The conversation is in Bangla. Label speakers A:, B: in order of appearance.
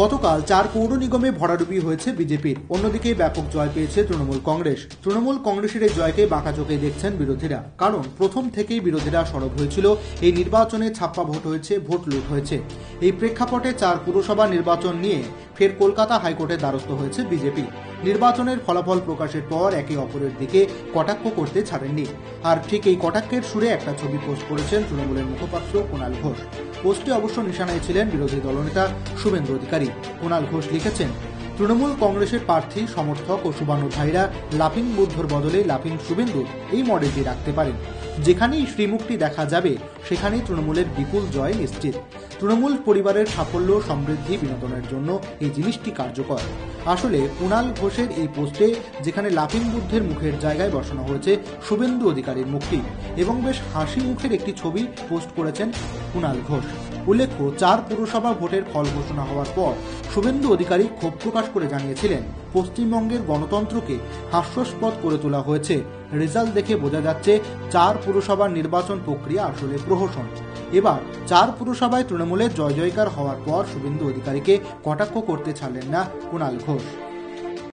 A: গতকাল চার পৌর নিগমে ভরাডুবি হয়েছে বিজেপির। অন্যদিকে ব্যাপক জয় পেয়েছে তৃণমূল কংগ্রেস। তৃণমূল কংগ্রেসের এই জয়কে বাঁকা চোখে দেখছেন বিরোধীরা। কারণ প্রথম থেকেই বিরোধীরা সরব হয়েছিল। এই নির্বাচনে ছাপ্পা ভোট হয়েছে, ভোট লুট হয়েছে। এই প্রেক্ষাপটে চার পুরসভা নির্বাচন নিয়ে ফের কলকাতা হাইকোর্টের দ্বারস্থ হয়েছে বিজেপি। নির্বাচনের ফলাফল প্রকাশের পর একে অপরের দিকে কটাক্ষ করতে ছাড়েননি। আর ঠিক এই কটাক্ষের সুরে একটা ছবি পোস্ট করেছেন তৃণমূলের মুখপাত্র কুণাল ঘোষ। পোস্টে অবশ্য নিশানায় ছিলেন বিরোধী দলনেতা শুভেন্দু অধিকারী। কুণাল ঘোষ লিখেছেন, তৃণমূল কংগ্রেসের প্রার্থী, সমর্থক ও শুভানু ভাইরা লাফিং বুদ্ধর বদলে লাফিং শুভেন্দু এই মডেলটি রাখতে পারেন। যেখানেই শ্রীমুখটি দেখা যাবে, সেখানেই তৃণমূলের বিপুল জয় নিশ্চিত। তৃণমূল পরিবারের সাফল্য সমৃদ্ধি বিনোদনের জন্য এই জিনিসটি কার্যকর। আসলে কুণাল ঘোষের এই পোস্টে যেখানে লাফিং বুদ্ধের মুখের জায়গায় বসানো হয়েছে শুভেন্দু অধিকারীর মুক্তি এবং বেশ হাসি মুখের একটি ছবি পোস্ট করেছেন কুণাল ঘোষ। উল্লেখ্য, চার পুরসভা ভোটের ফল ঘোষণা হওয়ার পর শুভেন্দু অধিকারী ক্ষোভ প্রকাশ করে জানিয়েছিলেন, পশ্চিমবঙ্গের গণতন্ত্রকে হাস্যস্পদ করে তোলা হয়েছে। রেজাল্ট দেখে বোঝা যাচ্ছে, চার পুরসভার নির্বাচন প্রক্রিয়া আসলে প্রহসন। এবার চার পুরসভায় তৃণমূলের জয় জয়কার হওয়ার পর শুভেন্দু অধিকারীকে কটাক্ষ করতে ছাড়লেন না কুণাল ঘোষ।